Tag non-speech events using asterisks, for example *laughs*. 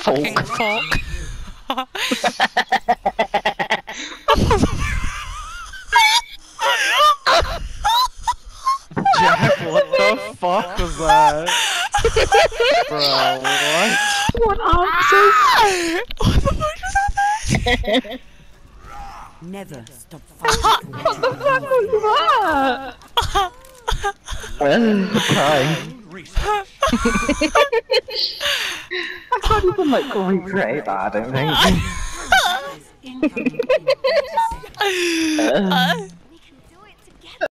fucking fuck. Jack, what the fuck was that? Bro, what? What answers? what the fuck just happened? Never stop fighting. What the fuck was that? *laughs* I'm crying. *laughs* I can't even like recreate that, I don't think. Incoming in 30 seconds. Uh,